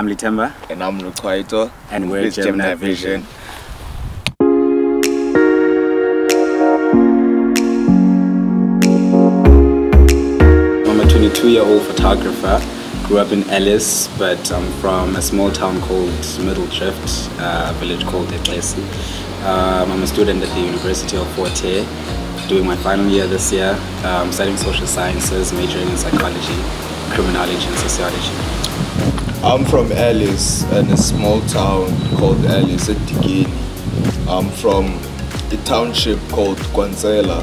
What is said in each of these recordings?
I'm Litemba. And I'm Lukwaito. And we're Gemini, Gemini Vision. Vision. I'm a 22 year old photographer. Grew up in Alice, but I'm from a small town called Middledrift, a village called Eklesi. Um, I'm a student at the University of Fort Hare, doing my final year this year, um, studying social sciences, majoring in psychology, criminology, and sociology. I'm from Alice, in a small town called Alice at Tigini. I'm from a township called Kwanzela.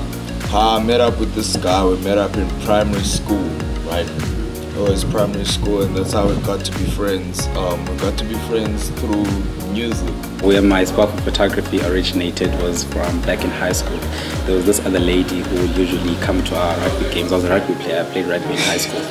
I met up with this guy, we met up in primary school, right? It was primary school and that's how we got to be friends. Um, we got to be friends through music. Where my spark of photography originated was from back in high school. There was this other lady who would usually come to our rugby games. I was a rugby player, I played rugby in high school.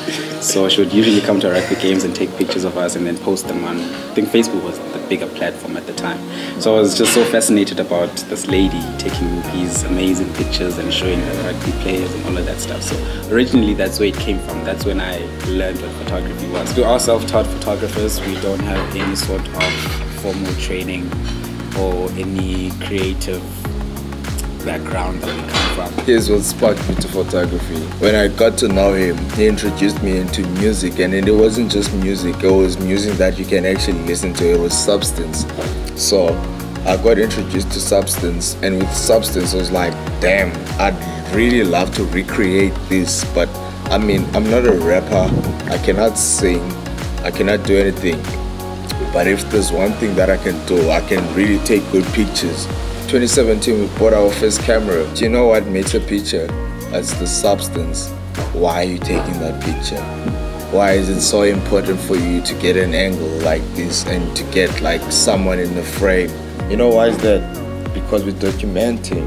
So she would usually come to our rugby games and take pictures of us and then post them on, I think Facebook was the bigger platform at the time. So I was just so fascinated about this lady taking these amazing pictures and showing the rugby players and all of that stuff. So originally that's where it came from. That's when I learned what photography was. We are self-taught photographers. We don't have any sort of formal training or any creative background that we come from. Here's what sparked me to photography. When I got to know him, he introduced me into music and it wasn't just music, it was music that you can actually listen to, it was substance. So I got introduced to substance and with substance I was like, damn, I'd really love to recreate this but I mean I'm not a rapper, I cannot sing, I cannot do anything but if there's one thing that I can do, I can really take good pictures. 2017, we bought our first camera. Do you know what makes a picture? That's the substance. Why are you taking that picture? Why is it so important for you to get an angle like this and to get like someone in the frame? You know why is that? Because we're documenting.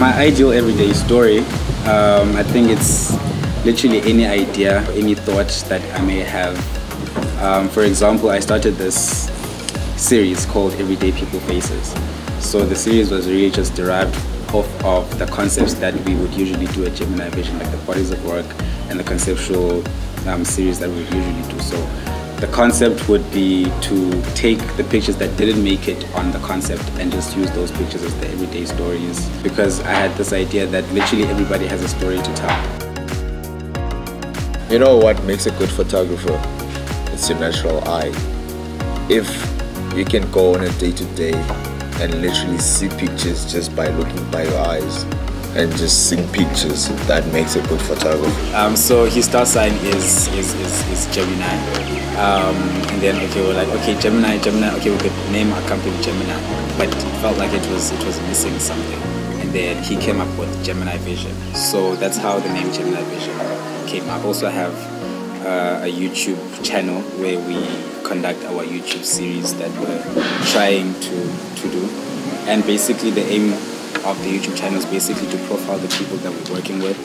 My ideal everyday story, um, I think it's literally any idea, any thought that I may have. Um, for example, I started this series called Everyday People Faces. So the series was really just derived off of the concepts that we would usually do at Gemini Vision, like the bodies of work and the conceptual um, series that we usually do. So the concept would be to take the pictures that didn't make it on the concept and just use those pictures as the everyday stories because I had this idea that literally everybody has a story to tell. You know what makes a good photographer? It's your natural eye. If you can go on a day to day and literally see pictures just by looking by your eyes, and just seeing pictures. That makes a good photographer. Um, so his star sign is is, is, is Gemini. Um, and then okay, we're like okay, Gemini, Gemini. Okay, we could name our company Gemini, but it felt like it was it was missing something. And then he came up with Gemini Vision. So that's how the name Gemini Vision came up. Also have uh, a YouTube channel where we conduct our YouTube series that we're trying to to do. And basically the aim of the YouTube channel is basically to profile the people that we're working with,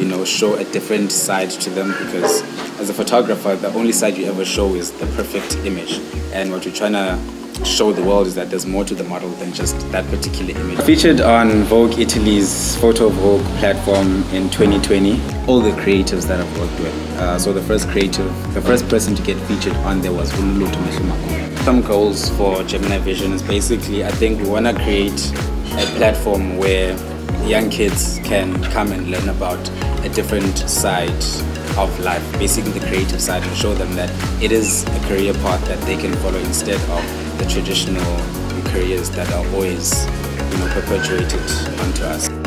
you know, show a different side to them because as a photographer, the only side you ever show is the perfect image. And what we're trying to show the world is that there's more to the model than just that particular image. Featured on Vogue Italy's Photo Vogue platform in 2020, all the creatives that I've worked with. Uh, so the first creative, the first person to get featured on there was Ululutu Mehlumakulu. Some goals for Gemini Vision is basically, I think we want to create a platform where young kids can come and learn about a different side of life, basically the creative side, and show them that it is a career path that they can follow instead of the traditional careers that are always, you know, perpetuated onto us.